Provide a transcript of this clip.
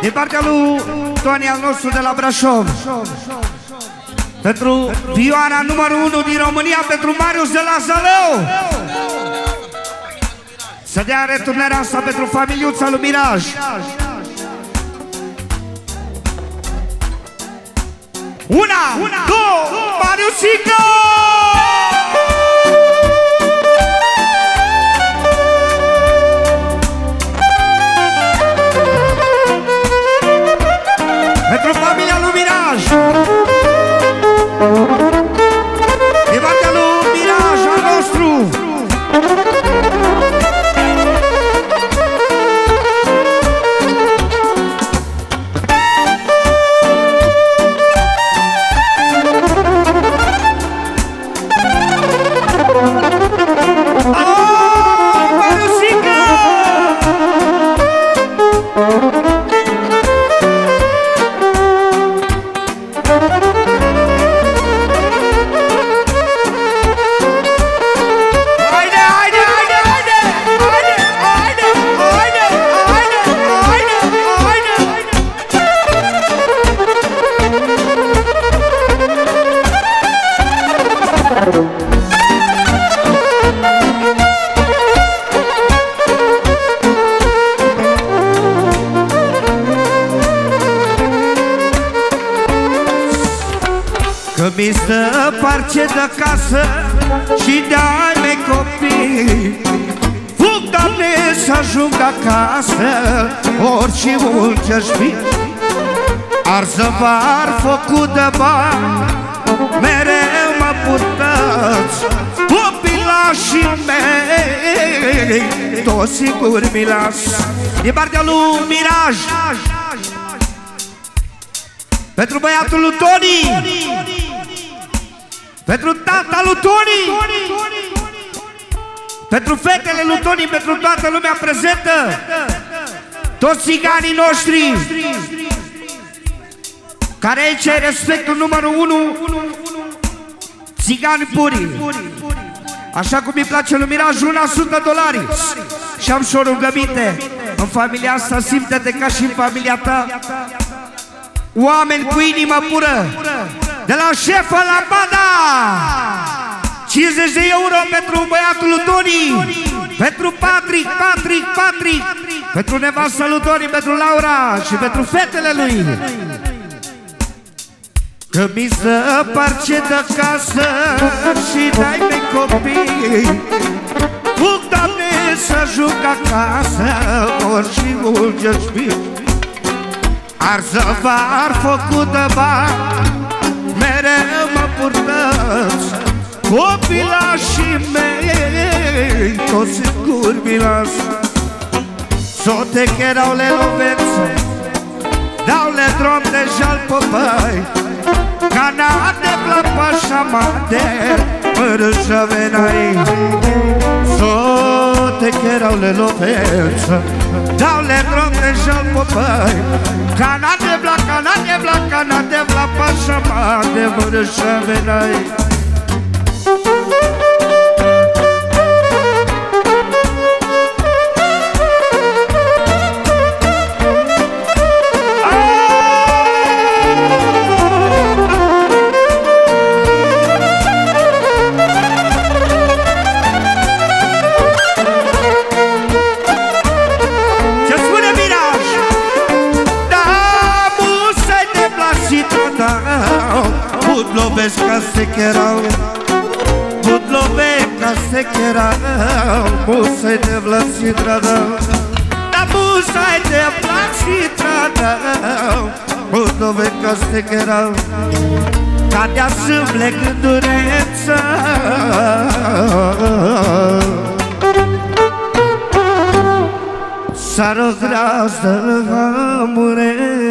Din partea lui Tony al nostru de la Brașov. Pentru Vioana numărul 1 din România Pentru Marius de la Zalău. Să dea returnarea asta pentru familiuța lui Miraj. Una, Una două, Mariusica! Mi stă parce de casă și de-ai mei copii. Fug, Doamne, să ajung acasă Orice unde aș fi. Arzăvar făcut de bani Mereu mă purtați Copilașii mei. Tot sigur mi las Din partea lui Miraj. Pentru băiatul lui Toni Pentru tata lui Toni. Pentru fetele lui Toni Pentru toată lumea prezentă. Toți țiganii noștri. Care aici e respectul numărul 1 Țigani puri. Așa cum îi place lui Miraj Luna 100 dolari. Și am și o rugăminte. În familia asta simte-te ca și în familia ta. Oameni cu inimă pură. De la șefă la bada 50 de euro pentru băiatul lui Toni Pentru Patrick, Patrick, Patrick Pentru nevasta lui Toni, pentru Laura Și pentru fetele lui. Că mi se parce de casă Și dai mei copii. Fug, Doamne, să ajung acasă Orice unde-aș fi Arzăvar făcut de bani Mereu mă purtați Copilașii mei Toți sigur mi las Sote che erau le lovență Dau le drom de jal popai Canade la pașamade Pără să venai Sote che erau le lovență Dau le drom de jal popai Canade bla, canade bla, canade bla pașamade Pără să venai Ce spune Miraj? Da, musai de plasita da Budlovesc ca se cherau Budlovesc ca se cherau Musai de plasita da Da, musai de plasita da Budlovesc ca se cherau Cadea sâmble gândureță. S-ar o grazdă murență